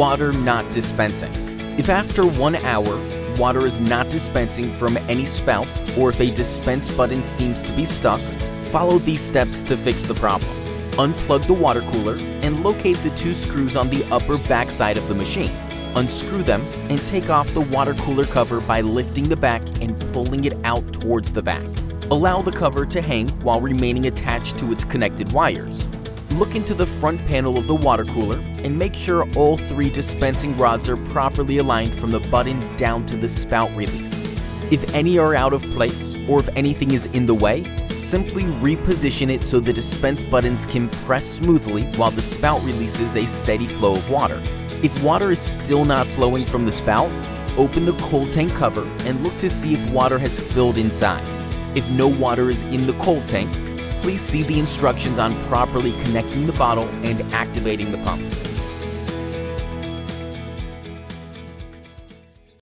Water not dispensing. If after one hour, water is not dispensing from any spout, or if a dispense button seems to be stuck, follow these steps to fix the problem. Unplug the water cooler and locate the two screws on the upper back side of the machine. Unscrew them and take off the water cooler cover by lifting the back and pulling it out towards the back. Allow the cover to hang while remaining attached to its connected wires. Look into the front panel of the water cooler and make sure all three dispensing rods are properly aligned from the button down to the spout release. If any are out of place or if anything is in the way, simply reposition it so the dispense buttons can press smoothly while the spout releases a steady flow of water. If water is still not flowing from the spout, open the cold tank cover and look to see if water has filled inside. If no water is in the cold tank, please see the instructions on properly connecting the bottle and activating the pump.